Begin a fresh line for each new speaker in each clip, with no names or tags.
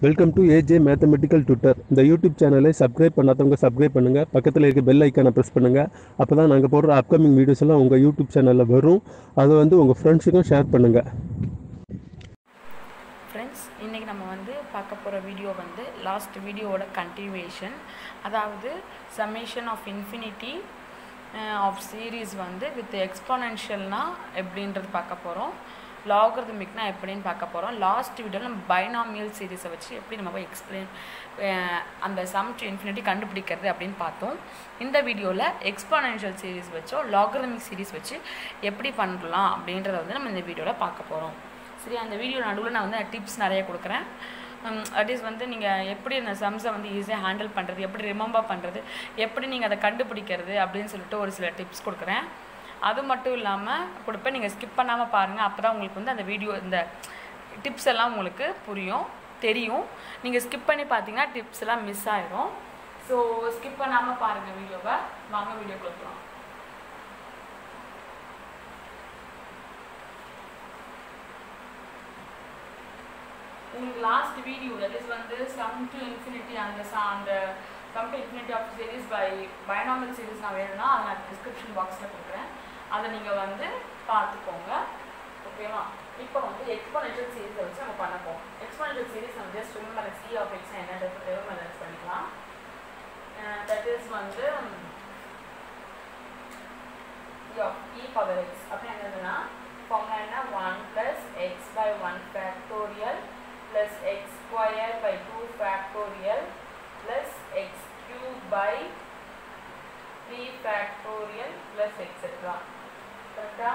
Welcome to AJ mathematical twitter இந்த YouTube சேனலை subscribe பண்ணாதவங்க சப்ஸ்கிரைப் பண்ணுங்கள் பக்கத்தில் இருக்க பெல் ஐக்கானை ப்ரெஸ் பண்ணுங்கள் அப்போ தான் நாங்கள் போடுற அப்கமிங் வீடியோஸ் எல்லாம் உங்கள் யூடியூப் சேனலில் வரும். அதை வந்து உங்கள் ஃப்ரெண்ட்ஸுக்கும் ஷேர் பண்ணுங்கள்
ஃப்ரெண்ட்ஸ் இன்றைக்கி நம்ம வந்து பார்க்க போகிற வீடியோ வந்து லாஸ்ட் வீடியோவோட கண்டினியூவேஷன் அதாவது summation of infinity of series வந்து வித் எக்ஸ்போனென்ஷியல்னால் எப்படின்றது பார்க்க போகிறோம் லாகர்தமிக்னா எப்படின்னு பார்க்க போகிறோம் லாஸ்ட் வீடியோவில் நம்ம பைனாமியல் சீரீஸை வச்சு எப்படி நம்ம போய் எக்ஸ்பிளைன் அந்த சம் டு இன்ஃபினிட்டி கண்டுபிடிக்கிறது அப்படின்னு பார்த்தோம். இந்த வீடியோவில் எக்ஸ்பானன்ஷியல் சீரீஸ் வச்சோ லாகர்தமிக் சீரீஸ் வச்சு எப்படி பண்ணலாம் அப்படின்றத வந்து நம்ம இந்த வீடியோவில் பார்க்க போகிறோம் சரி அந்த வீடியோ நடுவில் நான் வந்து டிப்ஸ் நிறைய கொடுக்குறேன். அட்லீஸ்ட் வந்து நீங்கள் எப்படி அந்த சம்ஸை வந்து ஈஸியாக ஹேண்டில் பண்ணுறது எப்படி ரிமம்பர் பண்ணுறது எப்படி நீங்கள் அதை கண்டுபிடிக்கிறது அப்படின்னு சொல்லிட்டு ஒரு சில டிப்ஸ் கொடுக்குறேன். அது மட்டும் இல்லாமல் கொடுப்பேன் நீங்கள் ஸ்கிப் பண்ணாமல் பாருங்கள் அப்போ தான் உங்களுக்கு வந்து அந்த வீடியோ இந்த டிப்ஸ் எல்லாம் உங்களுக்கு புரியும் தெரியும். நீங்கள் ஸ்கிப் பண்ணி பார்த்தீங்கன்னா டிப்ஸ் எல்லாம் மிஸ் ஆயிரும். ஸோ ஸ்கிப் பண்ணாமல் பாருங்கள் வீடியோவை வாங்க வீடியோ கொடுக்கலாம் உங்களுக்கு லாஸ்ட் வீடியோ தட் இஸ் வந்து சம் டு இன்ஃபினிட்டி அந்த அந்த sum to infinity of series by binomial series நான் வேணும்னா அதை நான் டிஸ்கிரிப்ஷன் பாக்ஸில் கொடுக்குறேன். அதை நீங்கள் வந்து பார்த்துக்கோங்க. ஓகேவா இப்போ வந்து எக்ஸ்போனென்ஷியல் சீரீஸை வச்சு நம்ம பண்ண போகிறோம் எக்ஸ்போனென்ஷியல் சீரீஸ் நம்ம just remember C of x என்னன்றது ரிமெம்பர் பண்ணிக்கலாம். தட் இஸ் வந்து இ பவர் எக்ஸ் அப்படின்னா என்னதுன்னா ஃபார்முலா என்ன one plus x by one factorial plus x square by 2 factorial plus x cube by 3 factorial plus etc. கரெக்டா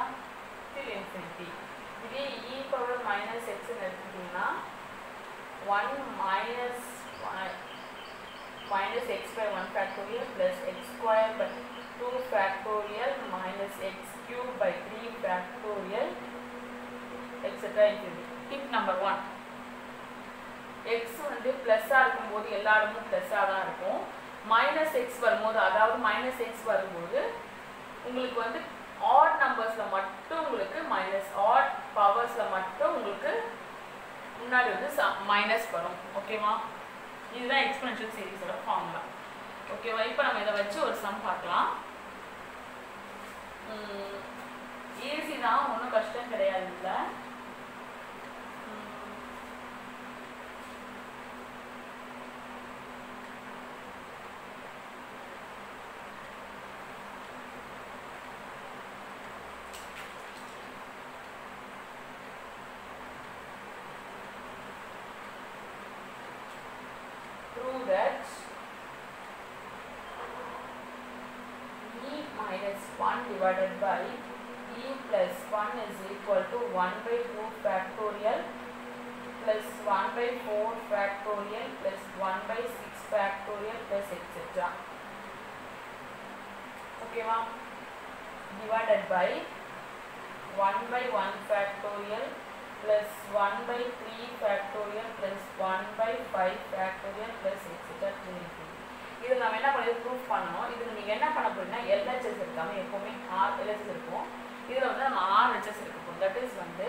till infinity இதே e power minus x எடுத்துக்கிட்டீங்கன்னா 1 minus minus x by 1 factorial plus x square by 2 factorial minus x cube by 3 factorial etc. infinity. Tip number 1 x வந்து ப்ளஸ்ஸாக இருக்கும்போது எல்லா இடமும் ப்ளஸ்ஸாக தான் இருக்கும் மைனஸ் எக்ஸ் வரும்போது அதாவது மைனஸ் எக்ஸ் வரும்போது உங்களுக்கு வந்து ஆட் நம்பர்ஸில் மட்டும் உங்களுக்கு மைனஸ் ஆட் பவர்ஸில் மட்டும் உங்களுக்கு முன்னாடி வந்து மைனஸ் வரும். ஓகேவா இதுதான் எக்ஸ்பென்ஷன் சீரீஸோட ஃபார்முலா ஓகேவா இப்போ நம்ம இதை வச்சு ஒரு சம் பார்க்கலாம். ஈஸி தான் ஒன்றும் கஷ்டம் கிடையாது இல்லை divided by e plus 1 is equal to 1 by 2 factorial plus 1 by 4 factorial plus 1 by 6 factorial plus etc. Okay, ma'am. Divided by 1 by 1 factorial plus 1 by 3 factorial plus 1 by 5 factorial plus etc. இதில் proof பண்ணணும். இதில் நீங்கள் என்ன பண்ண போறீங்கன்னா LHS இருக்காமல் எப்போவுமே R LHS இருக்கும். இதில் வந்து நம்ம ஆர்ஹெச்எஸ் இருக்கும் தட் இஸ் வந்து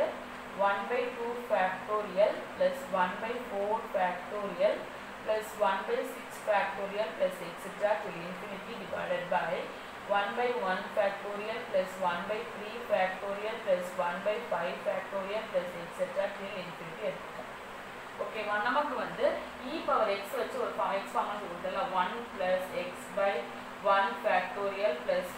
one by two factorial plus one by four factorial plus one by six factorial plus etcetera to infinity divided by one by one factorial plus one by three factorial plus one by five factorial plus etcetera to infinity இருக்கும் ஓகேவா நமக்கு வந்து e power x வச்சு ஒரு x formula கொடுத்தல 1 plus x by 1 factorial plus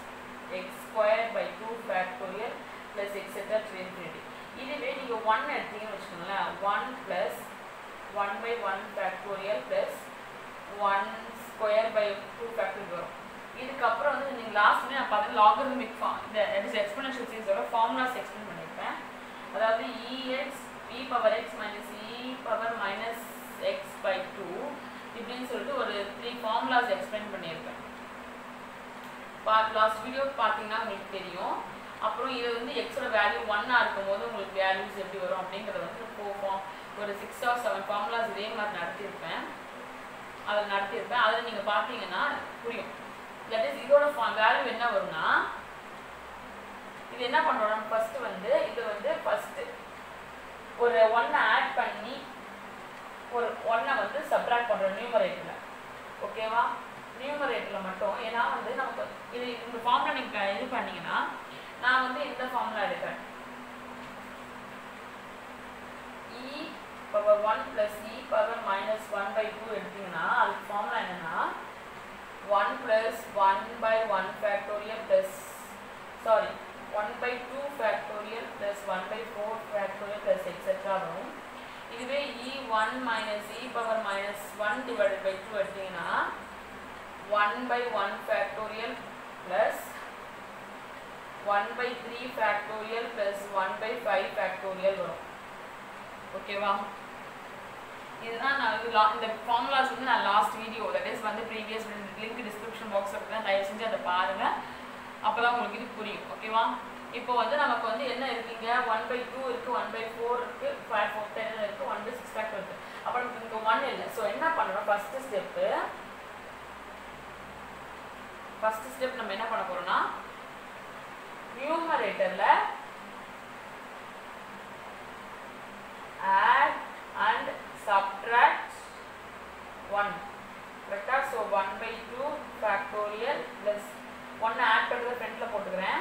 x square by 2 factorial plus etc. till infinity இதுவே நீங்க 1 எடுத்தீங்கன்னு வச்சுக்கோங்களேன் 1 plus 1 by 1 factorial plus 1 square by 2 factorial வரும் இதுக்கப்புறம் வந்து நீங்கள் லாஸ்ட்மே நான் பார்த்து லாகரிதமிக் ஃபார்ம் இந்த இட்ஸ் சீரிஸோட ஃபார்முலாஸ் எக்ஸ்பிளைன் பண்ணியிருப்பேன் அதாவது e x e power x minus e power minus x by two இப்படின்னு சொல்லிட்டு ஒரு த்ரீ ஃபார்முலாஸ் எக்ஸ்பிளைன் பண்ணியிருப்பேன் பா லாஸ்ட் வீடியோ பார்த்தீங்கன்னா உங்களுக்கு தெரியும். அப்புறம் இது வந்து எக்ஸோட வேல்யூ ஒன்னாக இருக்கும்போது உங்களுக்கு வேல்யூஸ் எப்படி வரும் அப்படிங்கிறத வந்து ஃபோர் ஒரு சிக்ஸ் ஆர் செவன் ஃபார்முலாஸ் இதே மாதிரி நடத்தியிருப்பேன். அதில் நடத்தியிருப்பேன். அதில் நீங்கள் பார்த்தீங்கன்னா புரியும். தட் இஸ் இதோட வேல்யூ என்ன வரும்னா இது என்ன பண்ணுறோம் ஃபஸ்ட்டு வந்து இது வந்து ஃபஸ்ட்டு ஒரு ஒன்னை ஆட் பண்ணி ஒரு ஒன்றை வந்து சப்ராக்ட் பண்ணுறோம் நியூமரேட்டரில் ஓகேவா நியூமரேட்டரில் மட்டும் ஏன்னா வந்து நமக்கு இது இந்த ஃபார்மில் நீங்கள் இது பண்ணிங்கன்னா நான் வந்து இந்த ஃபார்மில் எடுக்கிறேன் e power one plus e power minus one by two எடுத்தீங்கன்னா அதுக்கு ஃபார்முலா என்னன்னா one plus one by one factorial plus sorry one by two factorial plus one by four factorial plus etcetera வரும் இதுவே e one minus e power minus one divided by two எடுத்தீங்கன்னா one by one factorial plus one by three factorial plus one by five factorial வரும். ஓகேவா இதுதான் நான் வந்து லா- இந்த formulas வந்து நான் லாஸ்ட் வீடியோ தட் இஸ் வந்து ப்ரீவியஸ் லிங்க் டிஸ்கிரிப்ஷன் பாக்ஸ் தான் தயவு செஞ்சு அதை பாருங்க. அப்பதான் உங்களுக்கு இது புரியும். ஓகேவா இப்போ வந்து நமக்கு வந்து என்ன இருக்குங்க? ஒன் பை டூ இருக்கு ஒன் பை ஃபோர் இருக்கு ஃபைவ் ஃபோர் டென் இருக்கு ஒன் பை சிக்ஸ் ஃபேக்டர் இருக்கு. அப்போ நமக்கு இங்கே ஒன் இல்லை. ஸோ என்ன பண்ணுறோம் ஃபர்ஸ்ட் ஸ்டெப்பு ஃபர்ஸ்ட் ஸ்டெப் நம்ம என்ன பண்ண போறோம்னா நியூமரேட்டர்ல ஆட் and subtract 1 கரெக்டா so one by two factorial plus ஒன்று ஆட் பண்ணுறத ஃப்ரண்ட்டில் போட்டுக்கிறேன்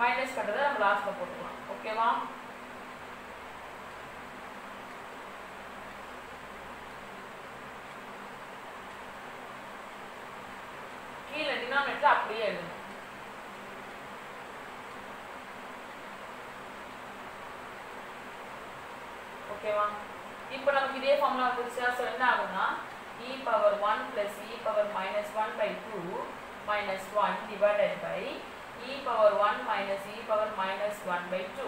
மைனஸ் பண்ணுறத போட்டுக்கலாம். ஓகேவா கீழே டினாமினேட்டர் அப்படியே எழுதணும் ஓகேவா இப்போ நமக்கு இதே ஃபார்முலா வந்துருச்சா? ஸோ என்ன ஆகும்னா e power one plus e power minus one by two minus one divided by power one minus e power minus one by two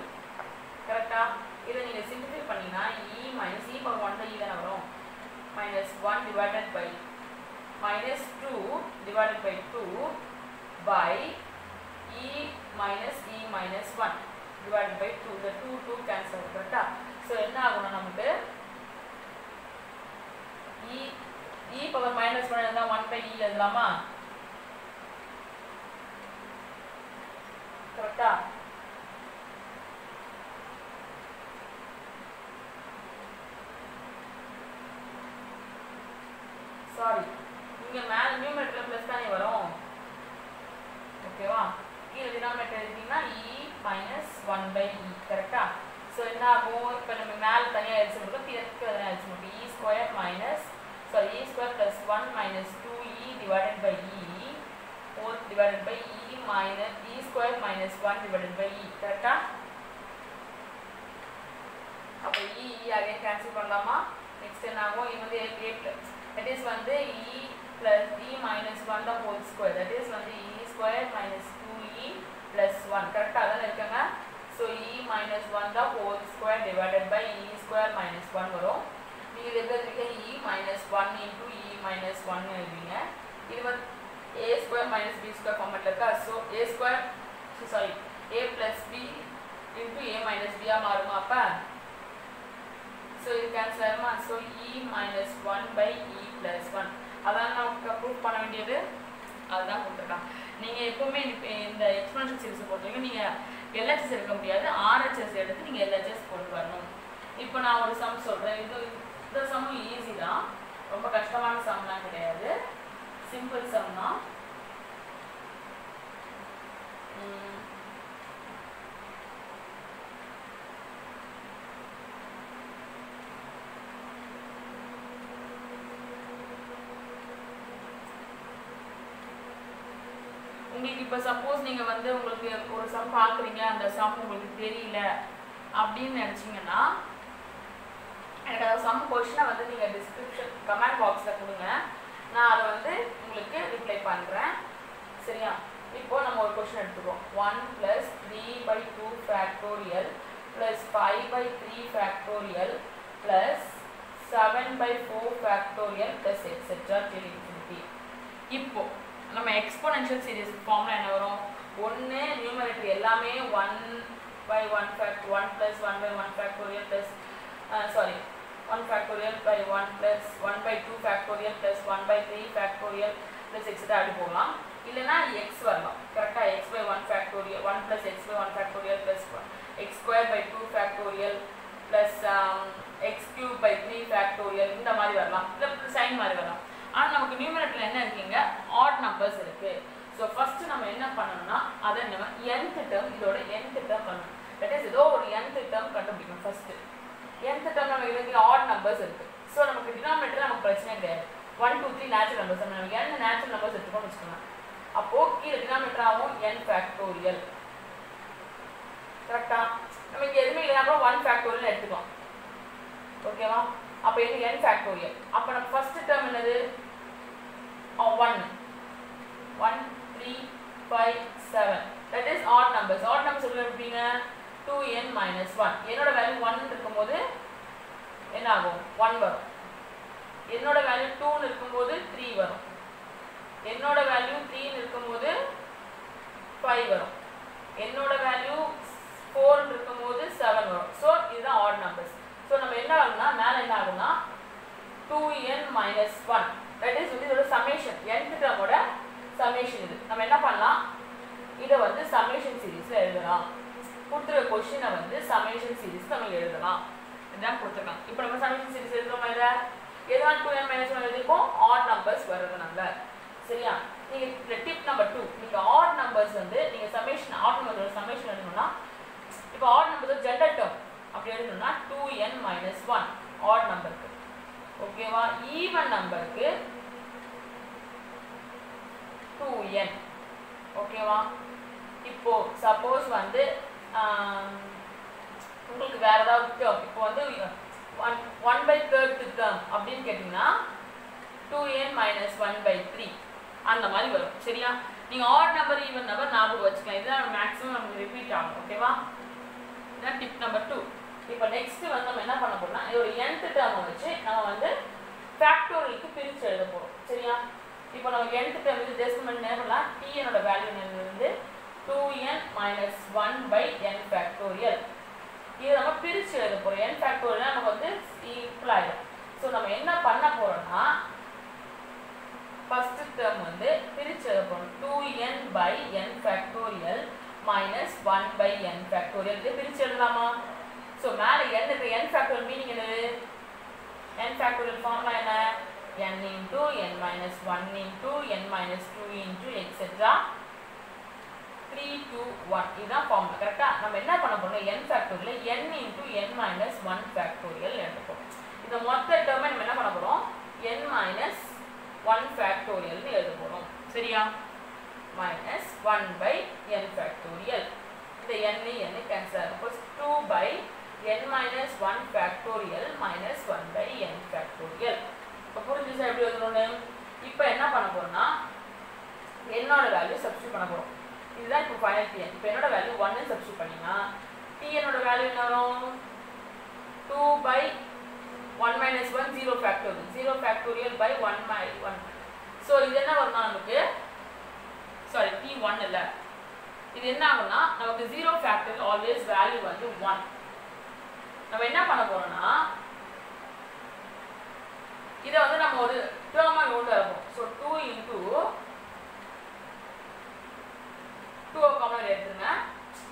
கரெக்டா இதை நீங்கள் சிம்பிளை பண்ணீங்கன்னா e minus e power one by e தானே வரும். Minus one divided by minus two divided by two by e minus e minus one divided by two இந்த two two cancel கரெக்டா so என்ன ஆகணும் நமக்கு e e power minus one இருந்தால் one by e எழுதலாமா கரெக்டா சாரி இங்க மேல நியூமரேட்டர்ல ப்ளஸ் தானே வரும். ஓகேவா கீழே denominator எழுதிட்டீங்கன்னா e minus one by e கரெக்டா ஸோ என்ன ஆகும் இப்போ நம்ம மேலே தனியாக எழுதி முடியும் கீழே தனியாக எழுதி முடியும் e square minus sorry e square plus one minus two e divided by e whole divided by e minus e square minus one divided by e கரெக்டா அப்போ e e அகைன் கேன்சல் பண்ணலாமா? நெக்ஸ்ட் என்ன ஆகும்? இது வந்து ஏ that is வந்து e plus e minus one the whole square that is வந்து e square minus two e plus one கரெக்டாக தானே இருக்குங்க? So e minus one the whole square divided by e square minus one வரும். நீங்கள் எது e e minus one e e minus one எழுதுவீங்க. இது வந்து a square minus b square ஃபார்மெட்டில் இருக்கா? So a square sorry a plus b into a minus பியாக மாறுமா அப்போ? So இது கேன்சல் ஆகுமா so e minus one by e plus one அதான் நமக்கு ப்ரூவ் பண்ண வேண்டியது. அதுதான் கொடுத்துருக்கான். நீங்கள் எப்போவுமே இப்ப இந்த எக்ஸ்பென்ஷன் சீரிஸை பொறுத்த நீங்கள் எல்ஹெச்எஸ் எடுக்க முடியாது. ஆர்ஹெச்எஸ் எடுத்து நீங்கள் எல்ஹெச்எஸ் கொண்டு வரணும். இப்போ நான் ஒரு சம் சொல்கிறேன் இது இந்த சம்மும் ஈஸி தான். ரொம்ப கஷ்டமான சம்லாம் கிடையாது. சிம்பிள் சம் தான். உங்களுக்கு இப்போ சப்போஸ் நீங்கள் வந்து உங்களுக்கு ஒரு சம் பார்க்குறீங்க அந்த சம் உங்களுக்கு தெரியல அப்படின்னு நினச்சிங்கன்னா எனக்கு அந்த சம் கொஷினை வந்து நீங்கள் டிஸ்கிரிப்ஷன் கமெண்ட் பாக்ஸில் கொடுங்க. நான் அதை வந்து உங்களுக்கு ரிப்ளை பண்ணுறேன் சரியா? இப்போ நம்ம ஒரு கொஷின் எடுத்துக்கிறோம் one plus three by two factorial plus five by three factorial plus seven by four factorial plus etcetera till infinity இப்போ நம்ம எக்ஸ்போனென்ஷியல் சீரிஸ் ஃபார்ம்ல என்ன வரும் ஒன்று நியூமரேட்டர் எல்லாமே one by one fact one plus one by one factorial plus sorry one factorial by one plus one by two factorial plus one by three factorial plus etcetera அப்படி போகலாம் இல்லைன்னா x வரலாம். கரெக்டாக x by one factorial one plus x by one factorial plus x square by two factorial plus x cube by three factorial இந்த மாதிரி வரலாம். இல்லை sign மாதிரி வரலாம். ஆனால் நமக்கு நியூமரேட்டரில் என்ன இருக்குங்க? ஆட் நம்பர்ஸ் இருக்குது ஸோ ஃபஸ்ட்டு நம்ம என்ன பண்ணணும்னா அதை நம்ம என்த் டேர்ம் இதோட என்த் டேர்ம் பண்ணணும். தட் இஸ் ஏதோ ஒரு என்த் டேர்ம் கண்டுபிடிக்கணும் ஃபஸ்ட்டு என்த் டேர்ம் நம்ம இதுக்கு ஆட் நம்பர்ஸ் இருக்குது ஸோ நமக்கு டினாமினேட்டர் நமக்கு பிரச்சனை கிடையாது. One two three natural numbers நம்ம எந்த நேச்சுரல் நம்பர்ஸ் எடுத்துக்கோன்னு வச்சுக்கோங்க. அப்போ கீழே டினாமினேட்டர் ஆகும் n ஃபேக்டோரியல் கரெக்டா நம்ம எதுவுமே இல்லைனா கூட ஒன் ஃபேக்டோரியல் எடுத்துக்கலாம் ஓகேவா அப்போ இது n ஃபேக்டோரியல் அப்போ நம்ம ஃபர்ஸ்ட் டேர்ம் என்னது? One one three five seven that is odd numbers odd numbers எப்படி எப்படிங்க டூ என் மைனஸ் ஒன் என்னோட வேல்யூ ஒன் இருக்கும்போது என்ன ஆகும் ஒன் வரும். என்னோட வேல்யூ டூன்னு இருக்கும்போது த்ரீ வரும். என்னோட வேல்யூ த்ரீன்னு இருக்கும்போது ஃபைவ் வரும். என்னோட வேல்யூ ஃபோர்னு இருக்கும்போது செவன் வரும். ஸோ இதுதான் ஆட் நம்பர்ஸ் ஸோ நம்ம என்ன ஆகும்னா மேலே என்ன ஆகும்னா two n minus one that is வந்து இதோட சமேஷன் nth டேர்மோட சமேஷன் இது. நம்ம என்ன பண்ணலாம்? இதை வந்து சமேஷன் சீரீஸில் எழுதலாம். கொடுத்துருக்க கொஷினை வந்து சமேஷன் சீரீஸ் நம்ம எழுதலாம். இதுதான் கொடுத்துருக்காங்க. இப்போ நம்ம சமேஷன் சீரீஸ் எழுதுறோம் இல்லை எதுனா டூ என் மைனஸ் ஒன் எழுதிருக்கோம் ஆட் நம்பர்ஸ் வர்றதுனால. சரியா? நீங்கள் டிப் நம்பர் டூ நீங்கள் ஆட் நம்பர்ஸ் வந்து நீங்கள் சமேஷன் ஆட் நம்பரோட சமேஷன் எழுதணும்னா இப்போ ஆட் நம்பர் ஜென்ரல் டேர்ம் அப்படி எழுதணும்னா two n minus one odd நம்பருக்கு ஓகேவா ஈவன் நம்பருக்கு டூ என் ஓகேவா இப்போ சப்போஸ் வந்து உங்களுக்கு வேற ஏதாவது டேர்ம் இப்போ வந்து one one by third term அப்படின்னு கேட்டிங்கன்னா two n minus one by three அந்த மாதிரி வரும். சரியா? நீங்கள் ஆட் நம்பர் ஈவன் நம்பர் ஞாபகம் வச்சுக்கலாம். இதுதான் மேக்ஸிமம் நமக்கு ரிப்பீட் ஆகும். ஓகேவா இதான் டிப் நம்பர் டூ இப்போ நெக்ஸ்ட் வந்து நம்ம என்ன பண்ண போறோம்னா ஒரு nth டேர்ம் வச்சு நம்ம வந்து ஃபேக்டோரியலுக்கு பிரித்து எழுத போறோம். சரியா? இப்போ நம்ம nth டேர்ம் வந்து ஜஸ்ட் நம்ம என்ன பண்ணலாம் வேல்யூ வந்து two n minus one by n factorial இது நம்ம பிரித்து எழுத போகிறோம் என் ஃபேக்டோரியல் நமக்கு வந்து ஈக்குவல் ஆயிடும். ஸோ நம்ம என்ன பண்ண போறோம்னா ஃபர்ஸ்ட் டேர்ம் வந்து பிரிச்சு எழுத two n by n factorial minus one by n factorial இது பிரிச்சு எழுதலாமா ஸோ மேலே n இருக்கு n ஃபேக்டோரியல் மீனிங் என்னது? என் ஃபேக்டோரியல் ஃபார்முலா என்ன? N into n minus one into n minus two into etcetera three two one இதுதான் formula கரெக்டாக நம்ம என்ன பண்ண போறோம் n factorial n into n minus one factorial எடுத்துப்போம். இந்த மொத்த டேர்மை நம்ம என்ன பண்ண போகிறோம் என் மைனஸ் ஒன் ஃபேக்டோரியல்னு எழுத போகிறோம் சரியா? Minus one by n factorial இந்த n n கேன்சல் ஆகும்? Two by n minus one factorial minus one by n factorial இப்போ புரிஞ்சுச்சா எப்படி எழுதணும்னு? இப்போ என்ன பண்ண போறோம்னா என்னோட வேல்யூ சப்ஸ்டியூட் பண்ண போகிறோம் இதுதான் இப்போ ஃபைனல் டிஎன் இப்போ என்னோட வேல்யூ ஒன்னு சப்ஸ்டியூட் பண்ணிங்கன்னா டிஎனோட வேல்யூ என்ன வரும்? Two by one minus one zero factorial zero factorial by one by one so இது என்ன வரும்னா நமக்கு சாரி டி ஒன் இல்லை. இது என்ன ஆகும்னா நமக்கு ஜீரோ ஃபேக்டரியல் ஆல்வேஸ் வேல்யூ வந்து ஒன் நம்ம என்ன பண்ண போறோம்னா இதை வந்து நம்ம ஒரு டேர்மாக கொண்டு வரப்போம் so two into two common எடுத்துங்க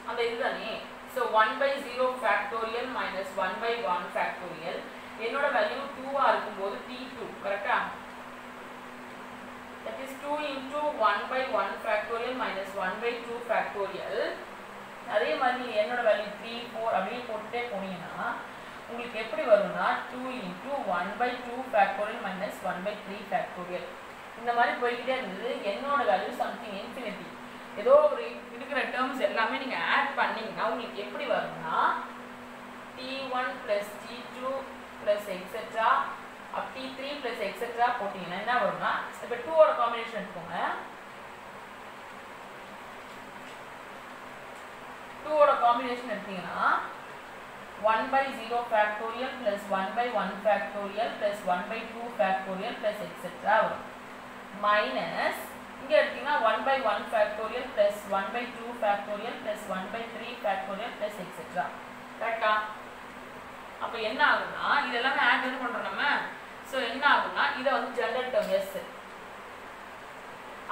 அந்த இதுதானே. So one by zero factorial minus one by one factorial என்னோட வேல்யூ டூவாக இருக்கும்போது டி டூ கரெக்டா that is 2 into 1 by 1 factorial minus 1 by 2 factorial. அதே மாதிரி நீங்கள் என்னோட வேல்யூ த்ரீ ஃபோர் அப்படின்னு போட்டுட்டே போனீங்கன்னா உங்களுக்கு எப்படி வரும்னா two into one by two factorial minus one by three factorial இந்த மாதிரி போய்கிட்டே இருந்தது. என்னோட வேல்யூ சம்திங் இன்ஃபினிட்டி ஏதோ ஒரு இருக்கிற டேர்ம்ஸ் எல்லாமே நீங்கள் ஆட் பண்ணிங்கன்னா உங்களுக்கு எப்படி வரும்னா t one plus t two plus etcetera up t three plus போட்டீங்கன்னா என்ன வரும்னா இப்போ ஓட காம்பினேஷன் எடுத்துக்கோங்க. ஓட காம்பினேஷன் எடுத்தீங்கன்னா one by zero factorial plus one by one factorial plus one by two factorial plus etcetera வரும். மைனஸ் இங்கே எடுத்தீங்கன்னா one by one factorial plus one by two factorial plus one by three factorial plus கரெக்டா அப்போ என்ன ஆகும்னா இது எல்லாமே add என்ன பண்ணுறோம் நம்ம. ஸோ என்ன ஆகும்னா இதை வந்து ஜென்ரல் டேர்ம் எஸ்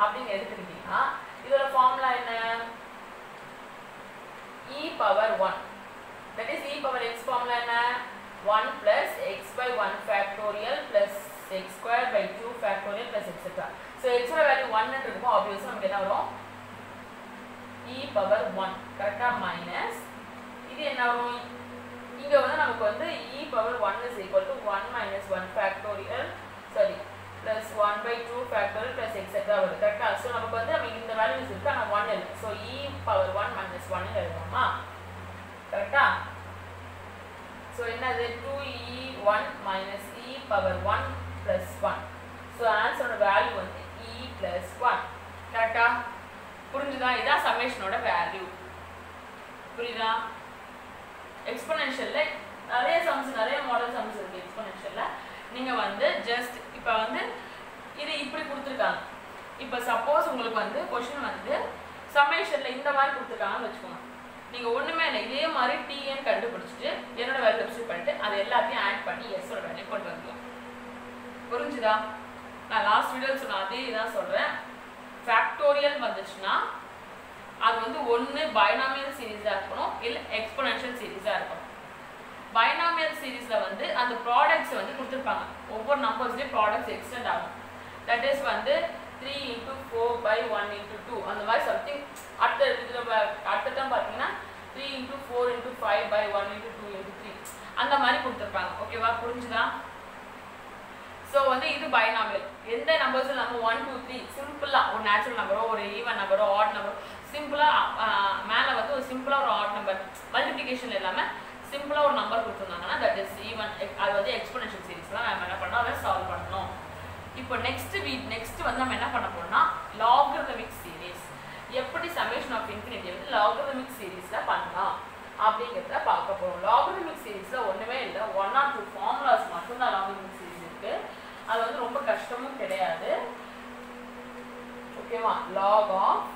அப்படின்னு எடுத்துக்கிட்டீங்கன்னா இதோட ஃபார்முலா என்ன? E power one that is e power x formula என்ன? 1 plus x by 1 factorial plus x square by 2 factorial plus etc. So x ஓட வேல்யூ 1 இருக்கும் ஆப்வியஸா நமக்கு என்ன வரும்? e பவர் 1 கரெக்டா மைனஸ் இது என்ன வரும்? இங்க வந்து நமக்கு வந்து e power 1 is equal to 1 minus 1 factorial sorry plus 1 by 2 factorial plus etc வருது? கரெக்டா ஸோ நமக்கு வந்து நமக்கு இந்த வேல்யூஸ் இருக்கு. ஆனால் 1 இல்லை ஸோ e பவர் 1 minus 1 எழுதலாமா கரெக்டா ஸோ என்னது? 2e1 minus e power 1 plus 1 so ஆன்சரோட value வந்து e plus 1 கரெக்டா புரிஞ்சுதா? இதான் சமேஷனோட வேல்யூ புரியுதா? எக்ஸ்பொனென்ஷியலில் நிறைய சம்ஸ் நிறைய மாடல் சம்ஸ் இருக்குது எக்ஸ்பொனென்ஷியலில் நீங்கள் வந்து ஜஸ்ட் இப்போ வந்து இது இப்படி கொடுத்துருக்காங்க. இப்போ சப்போஸ் உங்களுக்கு வந்து கொஷின் வந்து சமேஷனில் இந்த மாதிரி கொடுத்துருக்காங்கன்னு வச்சுக்கோங்க. நீங்கள் ஒன்றுமே இல்லை இதே மாதிரி டிஎன் கண்டுபிடிச்சிட்டு என்னோட வேலை சப்ஸ்டியூட் பண்ணிட்டு அது எல்லாத்தையும் ஆட் பண்ணி எஸ் வேலையை கொண்டு வந்துடும் புரிஞ்சுதா? நான் லாஸ்ட் வீடியோ சொன்ன அதே தான் சொல்கிறேன் ஃபேக்டோரியல் வந்துச்சுன்னா அது வந்து ஒன்று பைனாமியல் சீரீஸாக இருக்கணும் இல்லை எக்ஸ்போனன்ஷியல் சீரீஸாக இருக்கணும். பைனாமியல் சீரீஸில் வந்து அந்த ப்ராடக்ட்ஸ் வந்து கொடுத்துருப்பாங்க. ஒவ்வொரு நம்பர்ஸ்லேயும் ப்ராடக்ட்ஸ் எக்ஸ்டெண்ட் ஆகும். தட் இஸ் வந்து three into four by one into two அந்த மாதிரி சம்திங் அடுத்த இதில் அடுத்த டைம் பார்த்தீங்கன்னா three into four into five by one into two into three அந்த மாதிரி கொடுத்துருப்பாங்க. ஓகேவா புரிஞ்சுதா? ஸோ வந்து இது பைனாமியல் எந்த நம்பர்ஸும் நம்ம ஒன் டூ த்ரீ சிம்பிளாக ஒரு நேச்சுரல் நம்பரோ ஒரு ஈவன் நம்பரோ ஆட் நம்பரோ சிம்பிளாக மேலே வந்து ஒரு சிம்பிளாக ஒரு ஆட் நம்பர் மல்டிப்ளிகேஷன் இல்லாமல் சிம்பிளாக ஒரு நம்பர் கொடுத்துருந்தாங்கன்னா தட் இஸ் ஈவன் அது வந்து எக்ஸ்பொனன்ஷியல் சீரிஸ்லாம் நம்ம என்ன பண்ணோம் அதை சால்வ் பண்ணணும். இப்போ நெக்ஸ்ட் வீக் நெக்ஸ்ட் வந்து நம்ம என்ன பண்ண போறோம்னா லாகரிதமிக் சீரிஸ் எப்படி சமேஷன் ஆஃப் இன்ஃபினிட்டி வந்து லாகரிதமிக் சீரீஸில் பண்ணலாம் அப்படிங்கிறத பார்க்க போகிறோம் லாகரிதமிக் சீரீஸில் ஒன்றுமே இல்லை ஒன் ஆர் டூ ஃபார்முலாஸ் மட்டும்தான் லாகரிதமிக் சீரிஸ் இருக்குது அது வந்து ரொம்ப கஷ்டமும் கிடையாது. ஓகேவா log of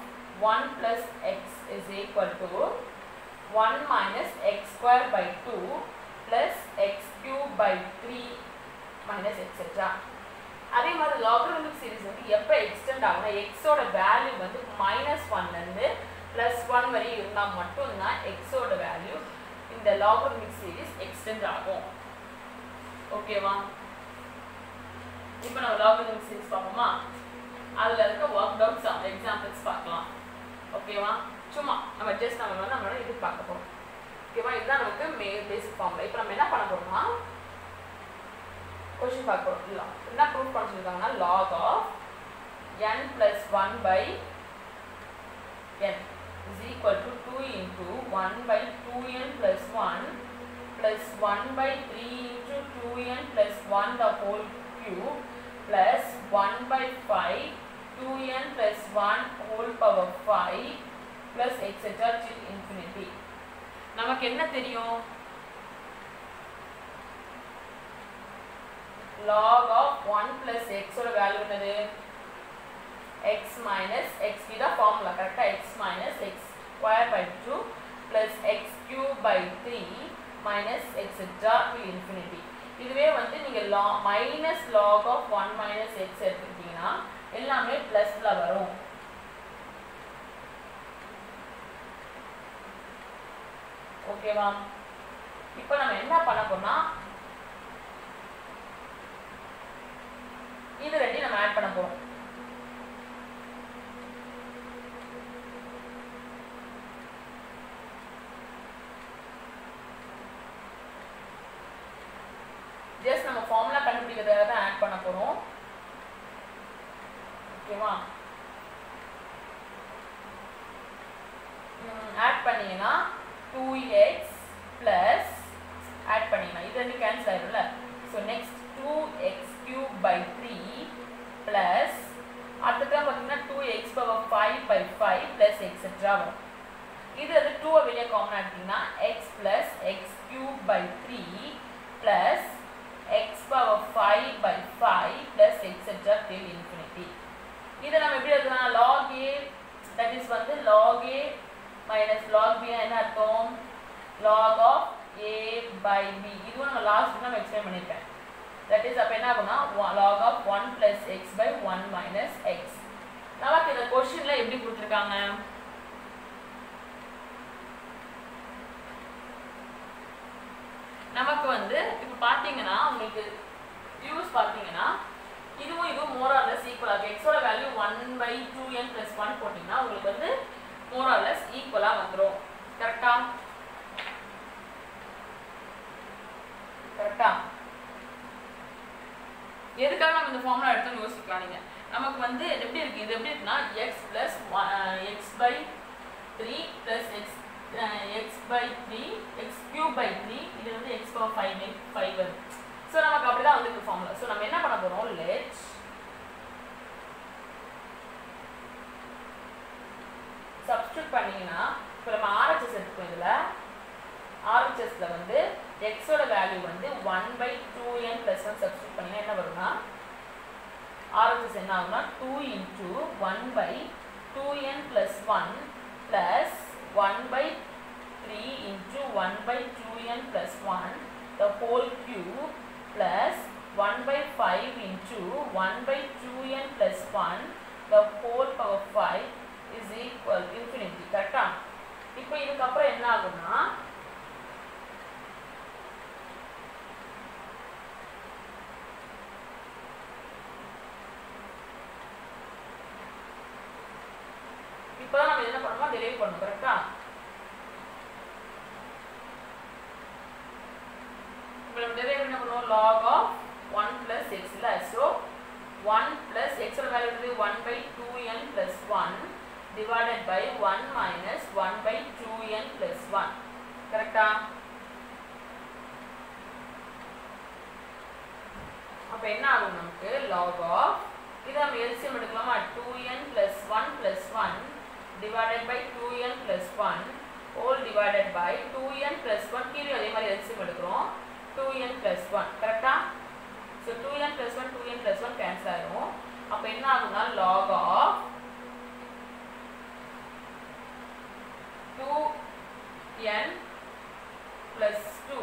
one plus x is equal to one minus x square by two plus x cube by three minus etcetera அதே மாதிரி லாகரிதமிக் சீரிஸ் வந்து எப்போ எக்ஸ்டெண்ட் ஆகும்னா எக்ஸோட வேல்யூ வந்து மைனஸ் ஒன்லேருந்து ப்ளஸ் ஒன் வரை இருந்தால் மட்டும்தான் எக்ஸோட வேல்யூ இந்த லாகரிதமிக் சீரிஸ் எக்ஸ்டெண்ட் ஆகும். ஓகேவா இப்போ நம்ம லாகரிதமிக் சீரிஸ் பார்ப்போமா? அதில் இருக்க ஒர்க் அவுட் சம் எக்ஸாம்பிள்ஸ் பார்க்கலாம். ஓகேவா சும்மா. நம்ம ஜஸ்ட் நம்ம வந்து நம்மளோட இது பார்க்க போகிறோம் ஓகேவா இதுதான் நமக்கு மே பேசிக் ஃபார்முலா இப்போ நம்ம என்ன பண்ண போகிறோம்னா கொஷின் பார்க்க போகிறோம் இல்லை. என்ன ப்ரூவ் பண்ண சொல்லியிருக்காங்கன்னா log of n plus one by n is equal to 2 into 1 by 2n plus 1 plus 1 by 3 into 2n plus 1 the whole cube plus 1 by 5 2n plus 1 whole power 5 plus etc till infinity நமக்கு என்ன தெரியும் log of 1 plus x ஓட value என்னது x minus x இத formula கரெக்டா x minus x square by 2 plus x cube by 3 minus etc till infinity இதுவே வந்து நீங்க log minus log of 1 minus x எடுத்துக்கிட்டீங்கன்னா எல்லாமே பிளஸ்ல வரும். ஓகேவா இப்போ நம்ம என்ன பண்ண போறோம்னா இது ரெண்டையும் நம்ம ஆட் பண்ண போறோம் ஜஸ்ட் நம்ம ஃபார்முலா கண்டுபிடிக்கிறதுக்காக தான் ஆட் பண்ண போறோம் ஓகேவா ஆட் பண்ணீங்கன்னா டூ எக்ஸ் ப்ளஸ் ஆட் பண்ணீங்கன்னா இது ரெண்டு cancel ஆயிரும்ல so next two x cube by three plus அடுத்ததான் பார்த்தீங்கன்னா two x power five by five plus etcetera வரும் இது வந்து டூவை வெளியே காமன் எடுத்தீங்கன்னா x plus x cube by three plus x power five by five plus etcetera till infinity இதை நம்ம எப்படி எழுதலாம் லாக் ஏ தட் இஸ் வந்து log a minus log b என்ன அர்த்தம்? Log of a by b இதுவும் நம்ம லாஸ்ட் நம்ம எக்ஸ்பிளைன் பண்ணிருக்கேன் தட் இஸ் அப்போ என்ன ஆகும்னா log of 1 plus x by 1 minus x. நமக்கு இந்த கொஸ்டின்ல எப்படி கொடுத்துருக்காங்க? நமக்கு வந்து இப்போ பார்த்தீங்கன்னா உங்களுக்கு வியூஸ் பார்த்தீங்கன்னா இதுவும் இதுவும் மோரார்லெஸ் ஈக்குவலாக இருக்குது எக்ஸோட value one by two n plus one போட்டிங்கன்னா உங்களுக்கு வந்து மோரார்லெஸ் ஈக்குவலாக வந்துடும் கரெக்டா கரெக்டா எதுக்காக நம்ம இந்த ஃபார்முலா எடுத்தோம்னு யோசிக்கலாம் நீங்க. நமக்கு வந்து எப்படி இருக்கு? இது எப்படி இருக்குன்னா x plus x by three plus x x by three x cube by three இது வந்து எக்ஸ் பவர் ஃபைவ் ஃபைவ் வருது ஸோ நமக்கு அப்படிதான் வந்துருக்கு ஃபார்முலா ஸோ நம்ம என்ன பண்ண போகிறோம் லெட் சப்ஸ்டியூட் பண்ணீங்கன்னா இப்போ நம்ம ஆர்ஹெச்எஸ் எடுத்துக்கோம் இதில். ஆர்ஹெச்எஸில் வந்து எக்ஸோட வேல்யூ வந்து one by two n plus one substitute பண்ணிங்கன்னா என்ன வரும்னா ஆர்ஹெச்எஸ் என்ன ஆகும்னா two into one by two n plus one plus one by three into one by two n plus one the whole cube plus one by five into one by two n plus one the whole power five is equal infinity கரெக்டா இப்போ இதுக்கப்புறம் என்ன ஆகும்னா இப்போதான் நம்ம என்ன பண்ணணுமோ delivery பண்ணணும் கரெக்டா இப்போ நம்ம டெலிவரி என்ன பண்ணுவோம்? Log divided by 1 minus 1 by 2n plus 1. கரக்டா? அப்பு என்ன ஆகும் நமக்கு log of இது நம்ம LCM எடுக்கலாமா 2n plus 1 plus 1 divided by 2n plus 1 whole divided by 2n plus 1 கீழே அதே மாதிரி LCM எடுக்கிறோம் 2n plus 1 கரெக்டா so 2n plus 1 2n plus 1 cancel ஆகும் அப்ப என்ன ஆகும்னா log of 2 n plus 2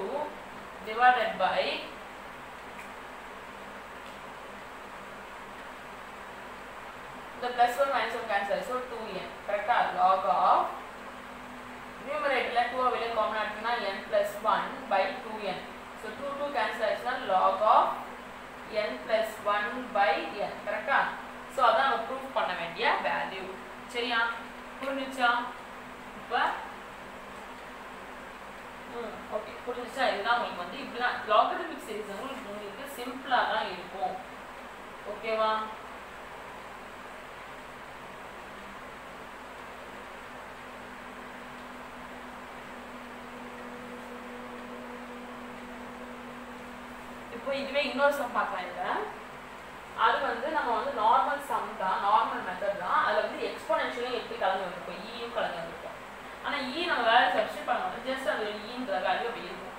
divided by the plus one minus one cancel so 2n correct log of numerator like numeratorல 2 வெளிய காமன் ஆட்டுனா n plus one by 2n so 2 2 cancel so log of n plus one by n correct so அதான் நம்ம proof பண்ண வேண்டிய value சரியா புரிஞ்சுச்சா இப்போ ம் ஓகே புரிஞ்சுச்சா? இதுதான் உங்களுக்கு வந்து இப்படிதான் லாகரிதமிக் சீரிஸ் உங்களுக்கு உங்களுக்கு சிம்பிளாக தான் இருக்கும். ஓகேவா இப்போ இதுவே இன்னொரு சம் பார்க்கலாம் இதில். அது வந்து நம்ம வந்து நார்மல் சம் தான் நார்மல் மெத்தட் தான். அதில் வந்து எக்ஸ்போனென்ஷியலும் எப்படி கலந்து வந்திருக்கும் ஈயும் e கலந்து ஈ நம்ம வேல்யூ சப்ஸ்டியூட் பண்ண வந்து ஜஸ்ட் அது ஈங்கிற வேல்யூ அப்படி இருக்கும்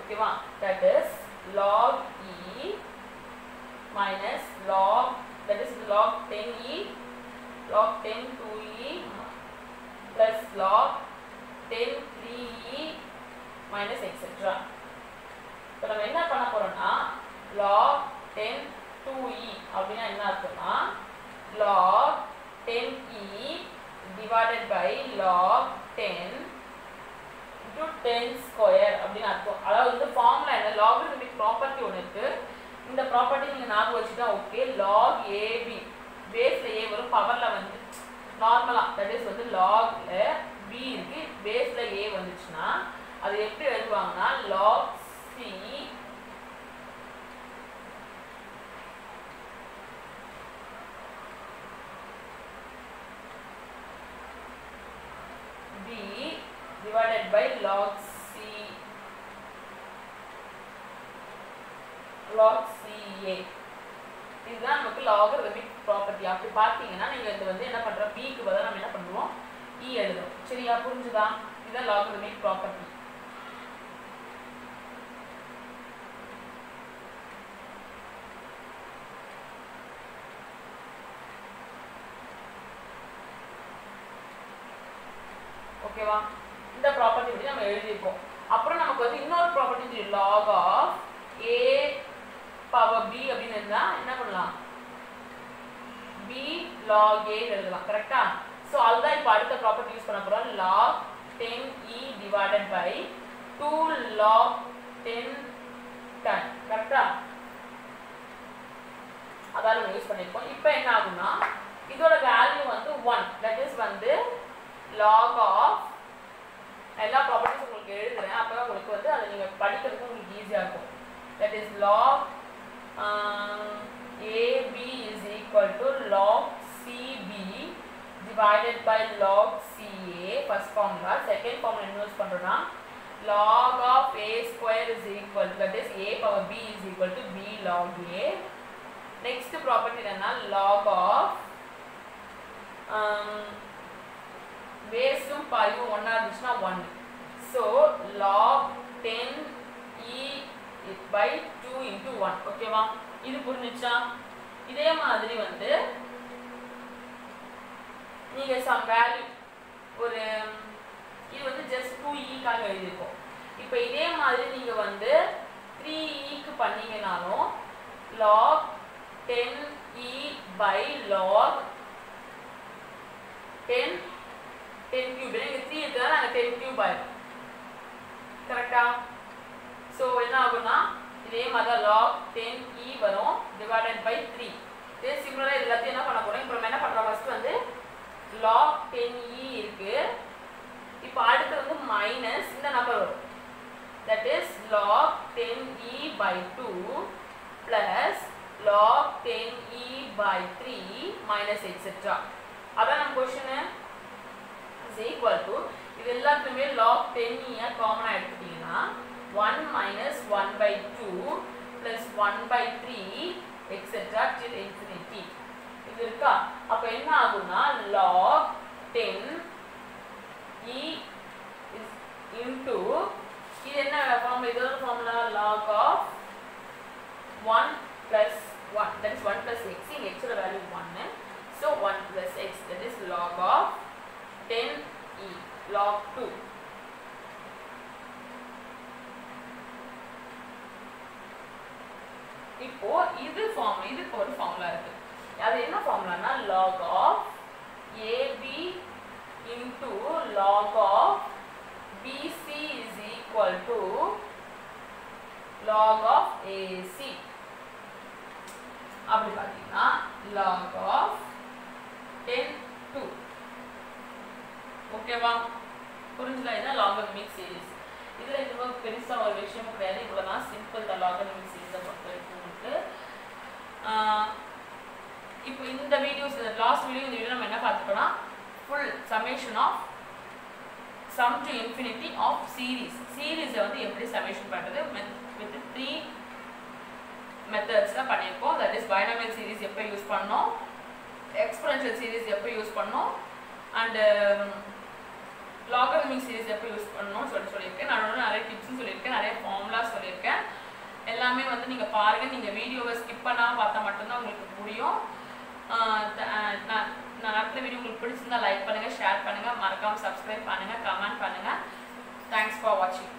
ஓகேவா that is log e minus log that is log ten e log ten two e plus log ten three e minus etcetera இப்போ நம்ம என்ன பண்ண போறோம்னா log 10 2e அப்படின்னா என்ன அர்த்தம்னா log 10e divided by log 10 into 10 square அப்படின்னு அர்த்தம். அதாவது வந்து ஃபார்முலா என்ன? லாகரிதமிக் ப்ராப்பர்ட்டி ஒன்று இருக்கு இந்த ப்ராப்பர்ட்டி நீங்கள் ஞாபகம் வச்சுட்டா ஓகே லாக் ஏபி பேஸில் ஏ வரும். பவரில் வந்து நார்மலாக தட் இஸ் வந்து லாகில் பி இருக்கு. பேஸில் ஏ வந்துச்சுன்னா அது எப்படி எழுதுவாங்கன்னா log c b divided by log c log ca இதுதான் நமக்கு லாகரிதமிக் ப்ராப்பர்ட்டி அப்படி பார்த்தீங்கன்னா நீங்கள் இது வந்து என்ன பண்ணுறோம் பிக்கு பதிலாக நம்ம என்ன பண்ணுவோம்? E இ எழுதும் சரியா புரிஞ்சுதா? இதுதான் லாகரிதமிக் ப்ராப்பர்ட்டி ஓகேவா இந்த ப்ராப்பர்ட்டி படி நம்ம எழுதியிருக்கோம். அப்புறம் நமக்கு வந்து இன்னொரு ப்ராப்பர்ட்டி தெரியும் log of a power b அப்படின்னு இருந்தால் என்ன பண்ணலாம்? பி லாக் ஏ எழுதலாம் கரெக்டா ஸோ அதுதான் இப்போ அடுத்த ப்ராப்பர்ட்டி யூஸ் பண்ண போகிறோம் log ten e divided by two log ten ten கரெக்டா அதான் நம்ம யூஸ் பண்ணியிருக்கோம். இப்போ என்ன ஆகும்னா இதோட வேல்யூ வந்து ஒன் தட் இஸ் வந்து லாக் ஆஃப் எல்லா ப்ராப்பர்ட்டிஸ் உங்களுக்கு எழுதுறேன் அப்போ தான் உங்களுக்கு வந்து அதை நீங்கள் படிக்கிறதுக்கு உங்களுக்கு ஈஸியாக இருக்கும் that is log a b is equal to log c b divided by log CA first formula second formula என்ன யூஸ் பண்றோம்னா log of A square is equal to that is A power B is equal to B log A next property என்னன்னா log of um, பேஸும் பாயும் ஒன்றா இருந்துச்சுன்னா one so log ten e by two into one ஓகேவா இது புரிஞ்சுச்சா? இதே மாதிரி வந்து நீங்கள் சம் வேல்யூ ஒரு இது வந்து ஜஸ்ட் டூ ஈக்காக எழுதியிருக்கோம். இப்போ இதே மாதிரி நீங்கள் வந்து த்ரீ ஈக்கு e பண்ணீங்கனாலும் log ten e by log ten ten cube இங்கே த்ரீ இருக்குதா நாங்கள் டென் கியூப் ஆயிடும் கரெக்டா ஸோ என்ன ஆகும்னா இதே மாதிரி தான் லாக் டென் இ வரும் டிவைடட் பை த்ரீ இதே சிமிலராக இது எல்லாத்தையும் என்ன பண்ண போகிறோம் இப்போ நம்ம என்ன பண்ணுறோம் ஃபஸ்ட்டு வந்து லாக் டென் இ இருக்கு. இப்போ அடுத்து வந்து மைனஸ் இந்த நம்பர் வரும். That is log ten e by two plus log ten e by three minus etcetera அதான் நம்ம கொஷனு is equal to इधर இது எல்லாத்துமே log 10 ஏ காமனா ना 1 minus 1 by 2 plus 1 by 3 etc till infinity इधर இது இருக்கா அப்ப என்ன ना log 10 e is into இது என்ன ஃபார்முலா இது ஒரு formula log of 1 plus 1 that is 1 plus x இங்க x ஓட value 1 so 1 plus x that is log of 10 E log 2. இப்போ இது ஃபார்ம் இதுக்கு ஒரு ஃபார்முலா இருக்கு அது என்ன ஃபார்முலானா log of AB into log of BC is equal to log of AC அப்படி பார்த்தீங்கன்னா log of 10 2 ஓகேவா புரிஞ்சுதா? இதான் லாகர்மிக் சீரிஸ் இதில் இவ்வளோ பெருசாக ஒரு விஷயம் கிடையாது. இவ்வளோ தான் சிம்பிள் தான் லாகர்மிக் சீரிஸை பொறுத்த வரைக்கும் உங்களுக்கு. இப்போ இந்த வீடியோஸ் லாஸ்ட் வீடியோ இந்த வீடியோ நம்ம என்ன பார்த்துக்கோன்னா full summation of sum to infinity of series சீரீஸை வந்து எப்படி சமேஷன் பண்ணுறது வித் த்ரீ மெத்தட்ஸில் பண்ணியிருக்கோம். தட் இஸ் பைனாமியல் சீரீஸ் எப்போ யூஸ் பண்ணோம்? எக்ஸ்பரன்ஷியல் சீரீஸ் எப்போ யூஸ் பண்ணோம்? அண்டு லாகர்மிக் சீரிஸ் எப்படி யூஸ் பண்ணணும்னு சொல்லி சொல்லியிருக்கேன். நான் வந்து நிறைய டிப்ஸும் சொல்லியிருக்கேன் நிறைய ஃபார்முலாஸ் சொல்லியிருக்கேன். எல்லாமே வந்து நீங்கள் பாருங்கள் நீங்கள் வீடியோவை ஸ்கிப் பண்ணாமல் பார்த்தா மட்டும்தான் உங்களுக்கு புரியும். நான் நான் நடத்த வீடியோ உங்களுக்கு பிடிச்சிருந்தா லைக் பண்ணுங்கள் ஷேர் பண்ணுங்கள் மறக்காமல் சப்ஸ்கிரைப் பண்ணுங்கள் கமெண்ட் பண்ணுங்கள் தேங்க்ஸ் ஃபார் வாட்சிங்